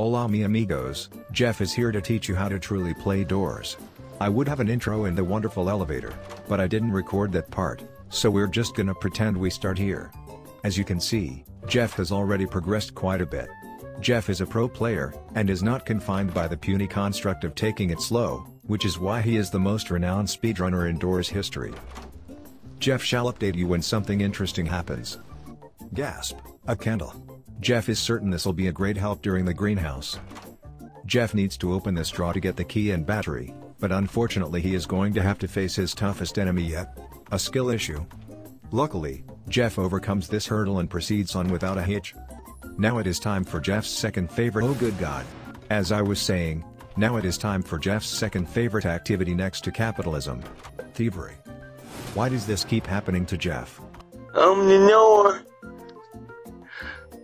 Hola mi amigos, Jeff is here to teach you how to truly play doors. I would have an intro in the wonderful elevator, but I didn't record that part, so we're just gonna pretend we start here. As you can see, Jeff has already progressed quite a bit. Jeff is a pro player, and is not confined by the puny construct of taking it slow, which is why he is the most renowned speedrunner in Doors history. Jeff shall update you when something interesting happens. Gasp, a candle. Jeff is certain this'll be a great help during the greenhouse. Jeff needs to open this drawer to get the key and battery, but unfortunately he is going to have to face his toughest enemy yet. A skill issue. Luckily, Jeff overcomes this hurdle and proceeds on without a hitch. Now it is time for Jeff's second favorite oh good god. As I was saying, now it is time for Jeff's second favorite activity next to capitalism. Thievery. Why does this keep happening to Jeff? Um, Door.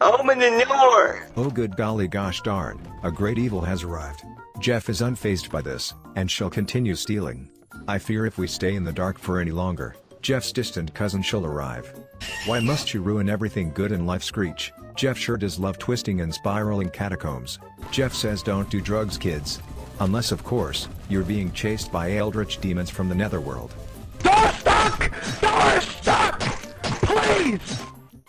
Open the door. Oh good golly gosh darn, a great evil has arrived. Jeff is unfazed by this, and shall continue stealing. I fear if we stay in the dark for any longer, Jeff's distant cousin shall arrive. Why must you ruin everything good in life Screech? Jeff sure does love twisting and spiraling catacombs. Jeff says don't do drugs kids. Unless of course, you're being chased by eldritch demons from the netherworld. Door stuck! Door stuck! Please!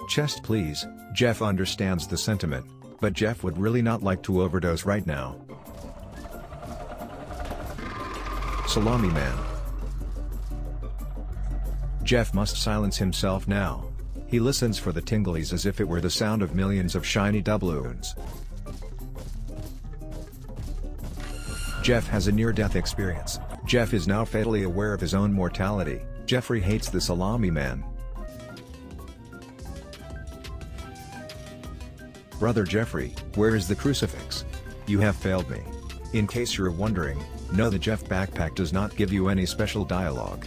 Chest please, Jeff understands the sentiment, but Jeff would really not like to overdose right now. Salami Man. Jeff must silence himself now. He listens for the tinglies as if it were the sound of millions of shiny doubloons. Jeff has a near-death experience. Jeff is now fatally aware of his own mortality. Jeffrey hates the salami man. Brother Jeffrey, where is the crucifix? You have failed me. In case you're wondering, no the Jeff backpack does not give you any special dialogue.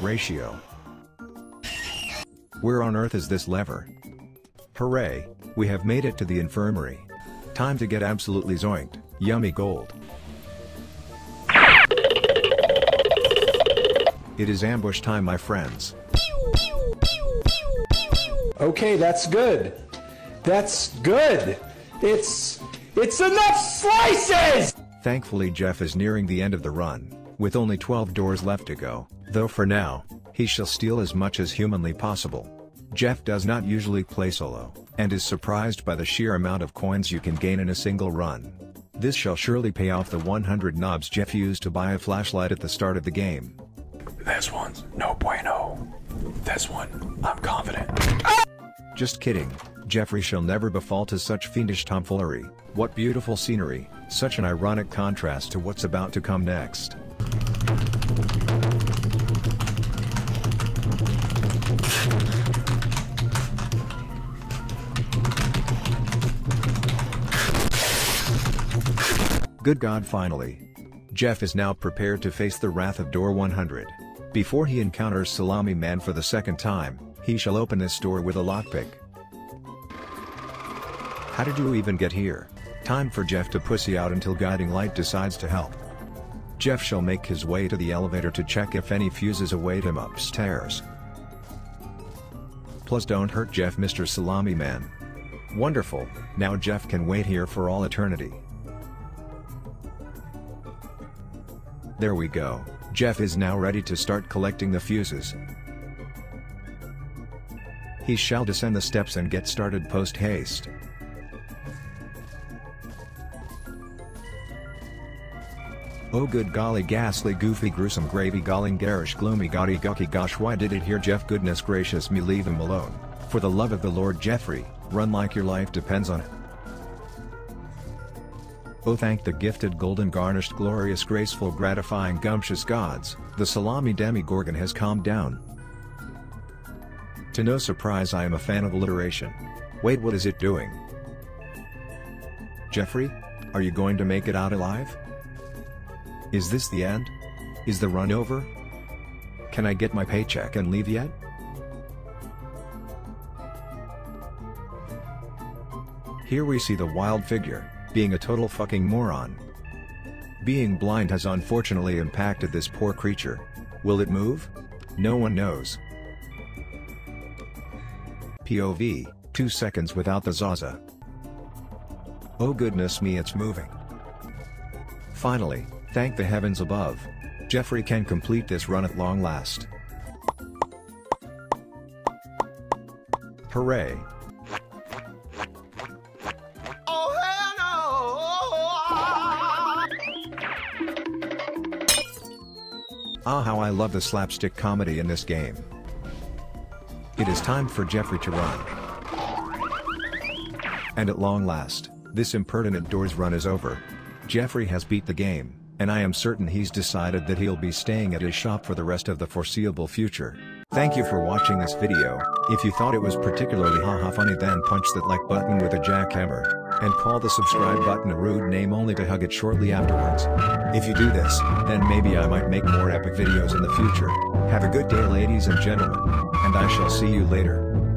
Ratio. Where on earth is this lever? Hooray, we have made it to the infirmary. Time to get absolutely zoinked, yummy gold. It is ambush time my friends. Okay, that's good. That's good. It's it's enough slices. Thankfully Jeff is nearing the end of the run, with only 12 doors left to go, though for now, he shall steal as much as humanly possible. Jeff does not usually play solo, and is surprised by the sheer amount of coins you can gain in a single run. This shall surely pay off the 100 knobs Jeff used to buy a flashlight at the start of the game. This one's no bueno. This one, I'm confident. Ah! Just kidding, Jeffrey shall never befall to such fiendish tomfoolery. What beautiful scenery, such an ironic contrast to what's about to come next. Good God finally. Jeff is now prepared to face the wrath of door 100. Before he encounters Salami Man for the second time, he shall open this door with a lockpick. How did you even get here? Time for Jeff to pussy out until Guiding Light decides to help. Jeff shall make his way to the elevator to check if any fuses await him upstairs. Plus don't hurt Jeff Mr. Salami Man. Wonderful, now Jeff can wait here for all eternity. There we go, Jeff is now ready to start collecting the fuses. He shall descend the steps and get started post haste. Oh good golly ghastly goofy gruesome gravy galling garish gloomy gaudy gucky gosh why did it here Jeff goodness gracious me leave him alone, for the love of the Lord Jeffrey, run like your life depends on it. Oh thank the gifted golden garnished glorious graceful gratifying gumptious gods, the salami demigorgon has calmed down. To no surprise I am a fan of alliteration. Wait what is it doing? Jeffrey? Are you going to make it out alive? Is this the end? Is the run over? Can I get my paycheck and leave yet? Here we see the wild figure, being a total fucking moron. Being blind has unfortunately impacted this poor creature. Will it move? No one knows. POV, 2 seconds without the Zaza. Oh goodness me it's moving. Finally, thank the heavens above. Jeffrey can complete this run at long last. Hooray! Ah how I love the slapstick comedy in this game. It is time for Jeffrey to run. And at long last, this impertinent doors run is over. Jeffrey has beat the game, and I am certain he's decided that he'll be staying at his shop for the rest of the foreseeable future. Thank you for watching this video, if you thought it was particularly haha funny then punch that like button with a jackhammer, and call the subscribe button a rude name only to hug it shortly afterwards. If you do this, then maybe I might make more epic videos in the future. Have a good day ladies and gentlemen, and I shall see you later.